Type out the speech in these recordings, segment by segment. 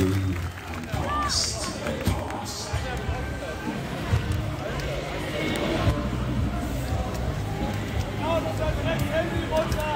dream and past and past. Oh,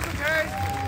That's okay.